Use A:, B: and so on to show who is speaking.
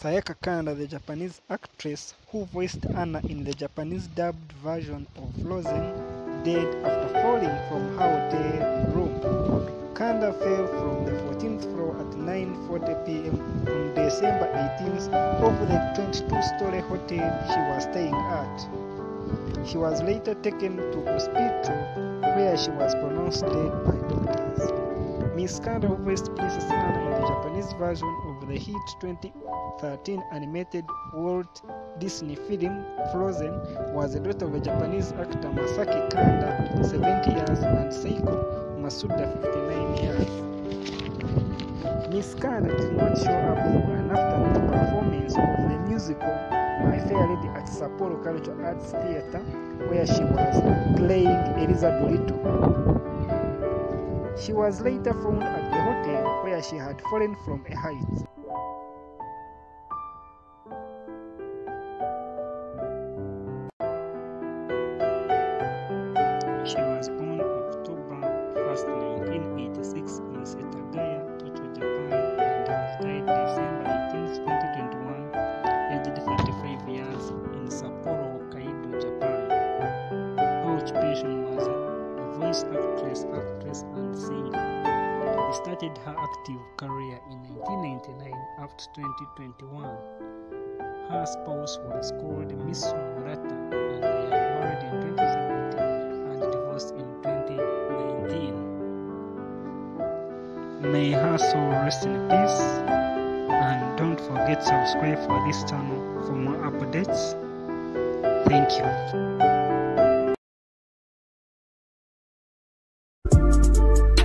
A: Sayaka Kanda, the Japanese actress who voiced Anna in the Japanese dubbed version of Frozen, died after falling from her hotel room. Kanda fell from the 14th floor at 9:40 p.m. on December 18th of the 22-story hotel she was staying at. She was later taken to hospital where she was pronounced dead by doctors. Miss Kanda, voiced Princess Anna in the Japanese version of the hit 2013 animated Walt Disney film Frozen, was the daughter of a Japanese actor Masaki Kanda, 70 years, and Seiko Masuda, 59 years. Miss Kanda did not show up for an afternoon performance of the musical My Fair Lady at Sapporo Cultural Arts Theatre, where she was playing Eliza Burrito. She was later found at the hotel where she had fallen from a height. She was born October 1st, 1986 in Setagaya, actress, actress, and singer. She started her active career in 1999 up to 2021. Her spouse was called Miss Murata, and they are married in 2017 and divorced in 2019. May her soul rest in peace. And don't forget to subscribe for this channel for more updates. Thank you. Thank you